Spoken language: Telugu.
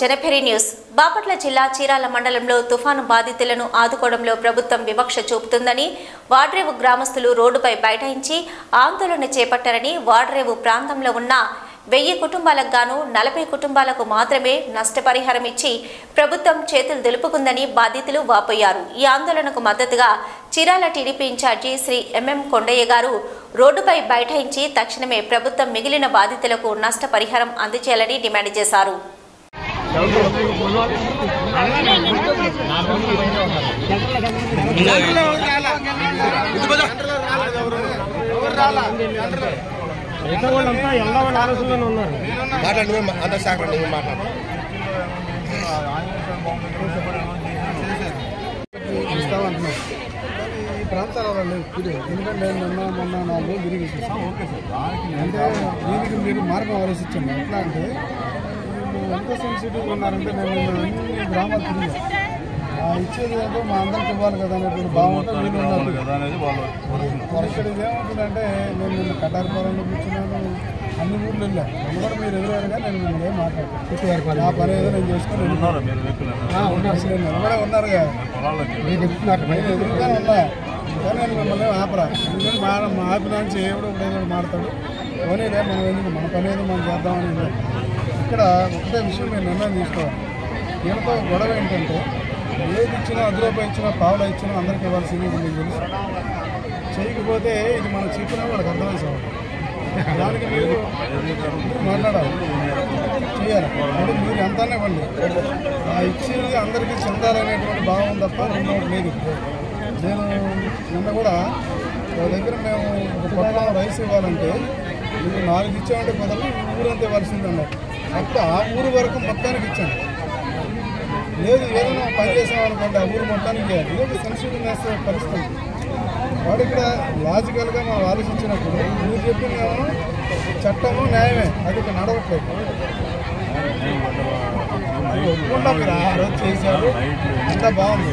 జనపెరి న్యూస్. బాపట్ల జిల్లా చీరాల మండలంలో తుఫాను బాధితులను ఆదుకోవడంలో ప్రభుత్వం వివక్ష చూపుతుందని వాడ్రేవు గ్రామస్తులు రోడ్డుపై బైఠాయించి ఆందోళన చేపట్టారని వాడ్రేవు ప్రాంతంలో ఉన్న వెయ్యి కుటుంబాలకు గాను నలభై కుటుంబాలకు మాత్రమే నష్టపరిహారం ఇచ్చి ప్రభుత్వం చేతులు దులుపుకుందని బాధితులు వాపోయారు. ఈ ఆందోళనకు మద్దతుగా Chirala TDP incharge Shri MM Kondaiah గారు రోడ్డుపై బైఠాయించి తక్షణమే ప్రభుత్వం మిగిలిన బాధితులకు నష్టపరిహారం అందజేయాలని డిమాండ్ చేశారు. వాళ్ళంతా ఎలా వాళ్ళ ఆలోచనలోనే ఉన్నారు మాట్లాడండి అంత శాఖ మాట్లాడండి ఈ ప్రాంతాల వాళ్ళు ఇప్పుడు ఎందుకంటే నిన్న మొన్న నాలుగు రోజులు తిరిగి అంటే దీనికి మీరు మార్గం ఆలోచించండి ఎట్లా అంటే ఎంత సెన్సిటివ్గా ఉన్నారంటే నేను నిన్న అన్ని గ్రామాలు తిరిగా. ఆ ఇచ్చేది ఏంటో మా అందరికి ఇవ్వాలి కదా అనేటువంటి బాగుంటే వీళ్ళు ఉన్నారు ఇక్కడ నేను నిన్న కటారిపాలెంలో కూర్చున్నాను అన్ని ఊర్లు వెళ్ళాను మీరు ఎదురుగా నేను మిమ్మల్ని ఏం మాట్లాడతాను నా పని ఏదో నేను చేసుకొని. ఆ, ఉన్నారు. అసలు నేను నిలబడే ఉన్నారుగా మీకు చెప్తున్నారు. నేను ఎదురుగా ఉన్నా. కానీ నేను మిమ్మల్ని ఆపరా. ఎందుకంటే మా మా ఆపి నుంచి ఏదో మాడతాడు పోనీలే మనం ఎందుకు మన పని ఏదో మనం చేద్దామని. ఇక్కడ ఒకటే విషయం మేము నిర్ణయం తీసుకోవాలి. వీళ్ళతో గొడవ ఏంటంటే ఏది ఇచ్చినా అర్ధ రూపాయి ఇచ్చినా పావులు ఇచ్చినా అందరికి ఇవ్వాల్సింది మీకు తెలుసు. చేయకపోతే ఇది మనం చెప్పినా వాళ్ళకి అర్థమైంది దానికి మీరు మాట్లాడాలి. చేయాలి. అంటే మీరు ఎంతనే ఇవ్వండి. ఆ ఇచ్చేది అందరికీ చెందాలనేటువంటి భావం తప్ప ఇంకొకటి లేదు నేను నిన్న కూడా దగ్గర మేము ఒక రైస్ ఇవ్వాలంటే మీరు నాలుగు ఇచ్చామంటే ఈ ఊరంతా ఇవ్వాల్సింది అన్నారు అప్పుడు ఆ ఊరు వరకు మొత్తానికి ఇచ్చాను. లేదు ఏదైనా పని చేసాం అనుకోండి ఆ ఊరు మొత్తానికి చేయాలి ఇదొక సెన్సిటివ్ నేస్తే పరిస్థితి. వాడు ఇక్కడ లాజికల్గా మనం ఆలోచించినప్పుడు మీరు చెప్పిందేమో చట్టము న్యాయమే అది ఇక్కడ నడవట్లేదు. ఒప్పుకుంటాం మీరు ఆ రోజు చేశారు. అంతా బాగుంది.